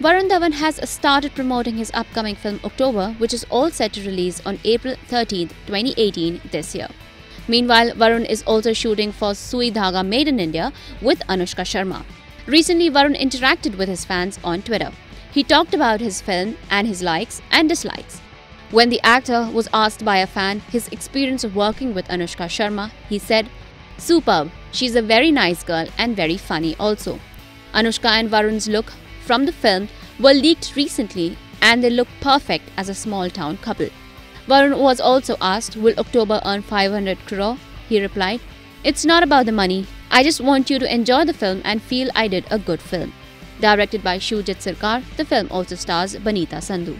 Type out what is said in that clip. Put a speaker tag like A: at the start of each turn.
A: Varun Dhawan has started promoting his upcoming film October, which is all set to release on April 13, 2018 this year. Meanwhile, Varun is also shooting for Sui Dhaga Made in India with Anushka Sharma. Recently, Varun interacted with his fans on Twitter. He talked about his film and his likes and dislikes. When the actor was asked by a fan his experience of working with Anushka Sharma, he said, Superb, she's a very nice girl and very funny also. Anushka and Varun's look from the film were leaked recently and they look perfect as a small town couple. Varun was also asked, Will October earn 500 crore? He replied, It's not about the money. I just want you to enjoy the film and feel I did a good film. Directed by Shoojit Sircar, the film also stars Banita Sandhu.